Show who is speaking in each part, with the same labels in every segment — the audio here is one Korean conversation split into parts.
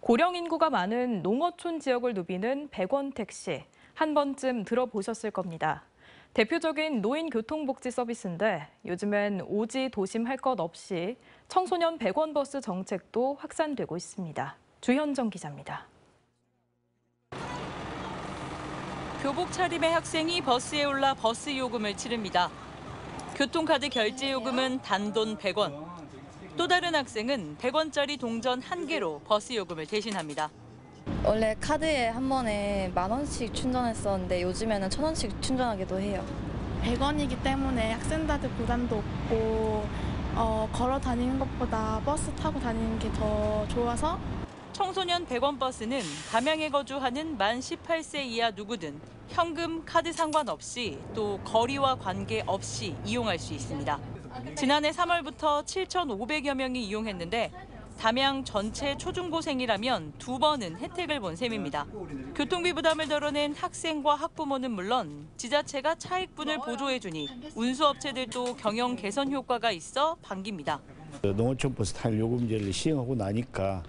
Speaker 1: 고령 인구가 많은 농어촌 지역을 누비는 100원 택시. 한 번쯤 들어보셨을 겁니다. 대표적인 노인 교통복지 서비스인데 요즘엔 오지 도심 할 것 없이 청소년 100원 버스 정책도 확산되고 있습니다. 주현정 기자입니다.
Speaker 2: 교복 차림의 학생이 버스에 올라 버스 요금을 치릅니다. 교통카드 결제 요금은 단돈 100원. 또 다른 학생은 100원짜리 동전 한 개로 버스 요금을 대신합니다.
Speaker 3: 원래 카드에 한 번에 만 원씩 충전했었는데 요즘에는 천 원씩 충전하기도 해요.
Speaker 4: 100원이기 때문에 학생들한테 부담도 없고 어, 걸어 다니는 것보다 버스 타고 다니는 게 더 좋아서
Speaker 2: 청소년 100원 버스는 담양에 거주하는 만 18세 이하 누구든 현금, 카드 상관없이 또 거리와 관계 없이 이용할 수 있습니다. 지난해 3월부터 7,500여 명이 이용했는데 담양 전체 초중고생이라면 두 번은 혜택을 본 셈입니다. 교통비 부담을 덜어낸 학생과 학부모는 물론 지자체가 차익분을 보조해주니 운수업체들도 경영 개선 효과가 있어 반깁니다.
Speaker 5: 농어촌 버스 타일 요금제를 시행하고 나니까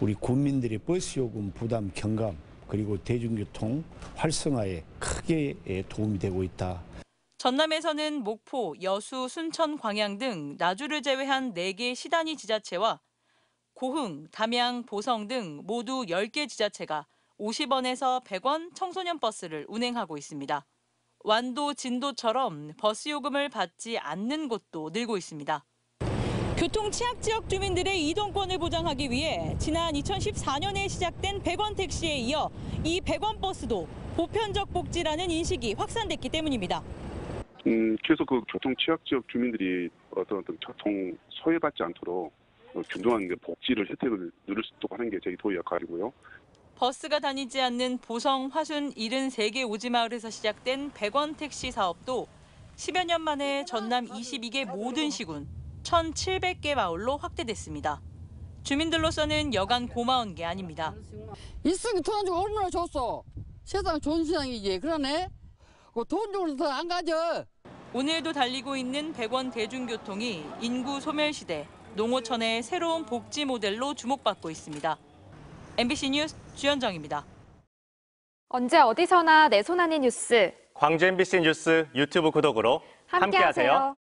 Speaker 5: 우리 국민들의 버스 요금 부담 경감 그리고 대중교통 활성화에 크게 예, 도움이 되고 있다.
Speaker 2: 전남에서는 목포, 여수, 순천, 광양 등 나주를 제외한 4개 시단위 지자체와 고흥, 담양, 보성 등 모두 10개 지자체가 50원에서 100원 청소년 버스를 운행하고 있습니다. 완도, 진도처럼 버스 요금을 받지 않는 곳도 늘고 있습니다. 교통 취약 지역 주민들의 이동권을 보장하기 위해 지난 2014년에 시작된 100원 택시에 이어 이 100원 버스도 보편적 복지라는 인식이 확산됐기 때문입니다.
Speaker 6: 음, 계속 그 교통 취약 지역 주민들이 어떤 어떤 교통 소외받지 않도록 어, 균등한 그 복지를 혜택을 누릴 수 있도록 하는 게 저희 도의 역할이고요.
Speaker 2: 버스가 다니지 않는 보성, 화순 73개 오지마을에서 시작된 100원 택시 사업도 10여 년 만에 전남 22개 모든 시군 1,700개 마을로 확대됐습니다. 주민들로서는 여간 고마운 게 아닙니다.
Speaker 7: 있으면 돈 주고 얼마나 줬어. 세상 좋은 세상이지. 그러네. 그돈 주고는 더안 가져.
Speaker 2: 오늘도 달리고 있는 100원 대중교통이 인구 소멸 시대 농어촌의 새로운 복지 모델로 주목받고 있습니다. MBC 뉴스 주현정입니다.
Speaker 8: 언제 어디서나 내 손 안의 뉴스
Speaker 9: 광주 MBC 뉴스 유튜브 구독으로 함께하세요.
Speaker 8: 함께하세요.